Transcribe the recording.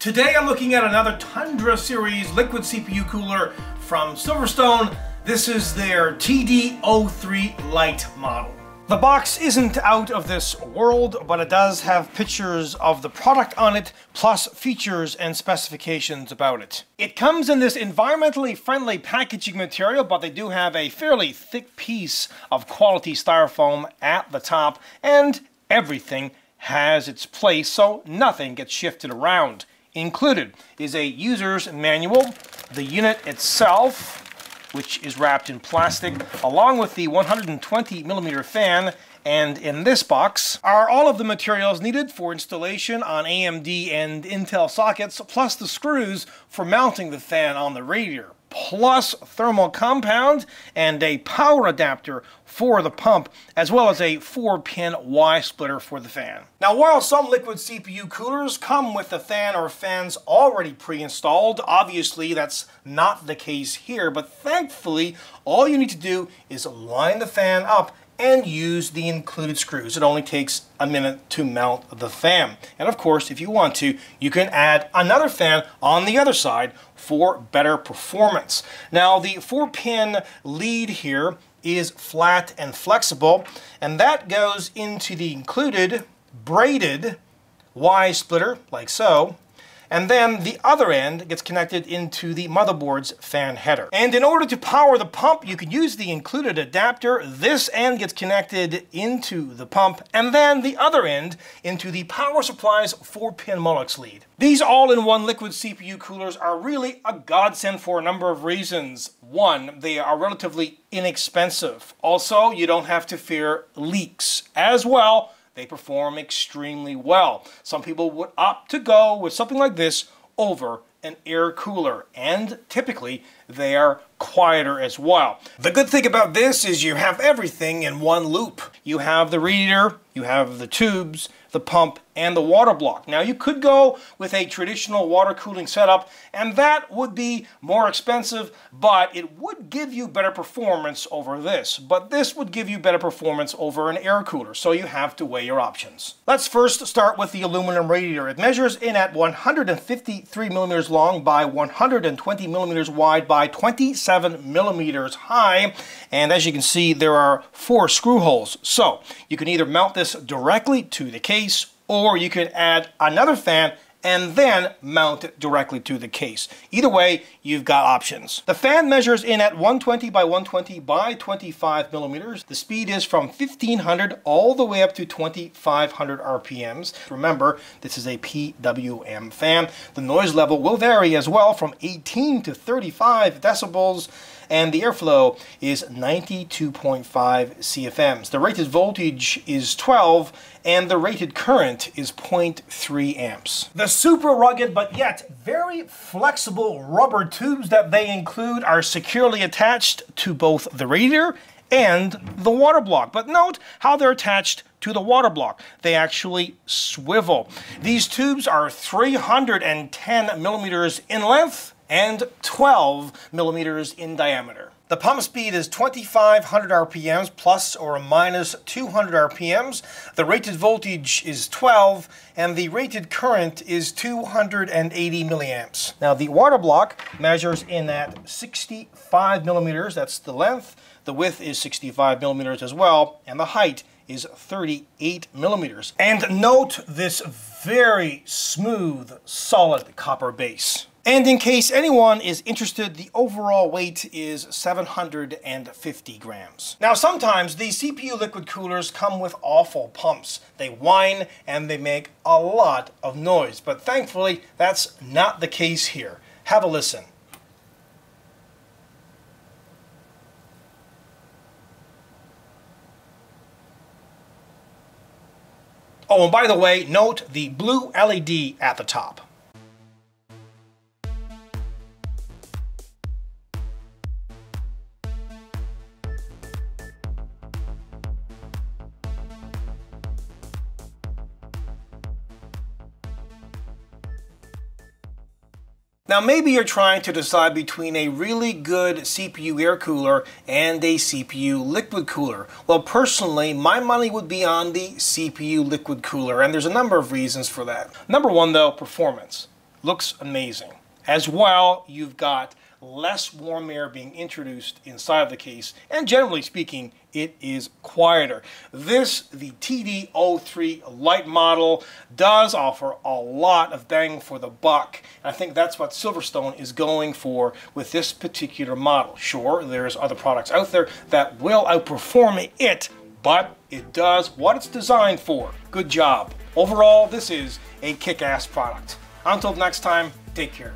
Today I'm looking at another Tundra series liquid CPU cooler from SilverStone. This is their TD03 Lite model. The box isn't out of this world, but it does have pictures of the product on it, plus features and specifications about it. It comes in this environmentally friendly packaging material, but they do have a fairly thick piece of quality styrofoam at the top, and everything has its place, so nothing gets shifted around. Included is a user's manual, the unit itself, which is wrapped in plastic, along with the 120 millimeter fan, and in this box are all of the materials needed for installation on AMD and Intel sockets, plus the screws for mounting the fan on the radiator plus thermal compound and a power adapter for the pump, as well as a 4-pin Y splitter for the fan. Now while some liquid CPU coolers come with the fan or fans already pre-installed, obviously that's not the case here, but thankfully all you need to do is line the fan up and use the included screws. It only takes a minute to mount the fan. And of course, if you want to, you can add another fan on the other side for better performance. Now, the four pin lead here is flat and flexible, and that goes into the included braided Y splitter, like so, and then the other end gets connected into the motherboard's fan header. And in order to power the pump, you can use the included adapter. This end gets connected into the pump, and then the other end into the power supply's 4-pin Molex lead. These all-in-one liquid CPU coolers are really a godsend for a number of reasons. One, they are relatively inexpensive. Also, you don't have to fear leaks. As well, they perform extremely well. Some people would opt to go with something like this over an air cooler, and typically they are quieter as well. The good thing about this is you have everything in one loop. You have the radiator, you have the tubes, the pump, and the water block. Now you could go with a traditional water cooling setup and that would be more expensive, but it would give you better performance over this. But this would give you better performance over an air cooler, so you have to weigh your options. Let's first start with the aluminum radiator. It measures in at 153 millimeters long by 120 millimeters wide by 27 millimeters high. And as you can see, there are four screw holes. So you can either mount this directly to the case or you could add another fan and then mount it directly to the case. Either way, you've got options. The fan measures in at 120 by 120 by 25 millimeters. The speed is from 1500 all the way up to 2500 RPMs. Remember, this is a PWM fan. The noise level will vary as well from 18 to 35 decibels and the airflow is 92.5 CFMs. The rated voltage is 12 and the rated current is 0.3 amps. The super rugged but yet very flexible rubber tubes that they include are securely attached to both the radiator and the water block. But note how they're attached to the water block. They actually swivel. These tubes are 310 millimeters in length and 12 millimeters in diameter. The pump speed is 2500 RPMs plus or minus 200 RPMs. The rated voltage is 12 and the rated current is 280 milliamps. Now the water block measures in at 65 millimeters, that's the length. The width is 65 millimeters as well and the height is 38 millimeters. And note this very smooth, solid copper base. And in case anyone is interested, the overall weight is 750 grams. Now sometimes these CPU liquid coolers come with awful pumps. They whine and they make a lot of noise, but thankfully that's not the case here. Have a listen. Oh, and by the way, note the blue LED at the top. Now maybe you're trying to decide between a really good CPU air cooler and a CPU liquid cooler. Well personally, my money would be on the CPU liquid cooler and there's a number of reasons for that. Number one though, performance. looks amazing. As well, you've got less warm air being introduced inside of the case, and generally speaking, it is quieter. This, the TD03 Lite model, does offer a lot of bang for the buck. I think that's what SilverStone is going for with this particular model. Sure, there's other products out there that will outperform it, but it does what it's designed for. Good job. Overall, this is a kick-ass product. Until next time, take care.